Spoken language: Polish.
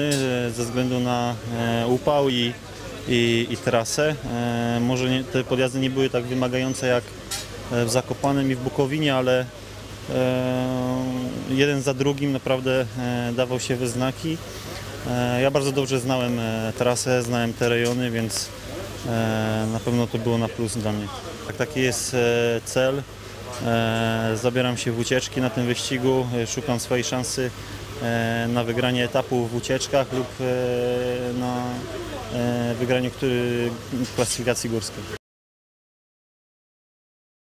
E, Ze względu na e, upał i, i, i trasę. E, Może nie, te podjazdy nie były tak wymagające jak e, w Zakopanem i w Bukowinie, ale jeden za drugim naprawdę dawał się we znaki. E, Ja bardzo dobrze znałem trasę, znałem te rejony, więc na pewno to było na plus dla mnie. Tak, taki jest cel. E, Zabieram się w ucieczki na tym wyścigu, e, szukam swojej szansy e, na wygranie etapu w ucieczkach lub na wygraniu który, klasyfikacji górskiej.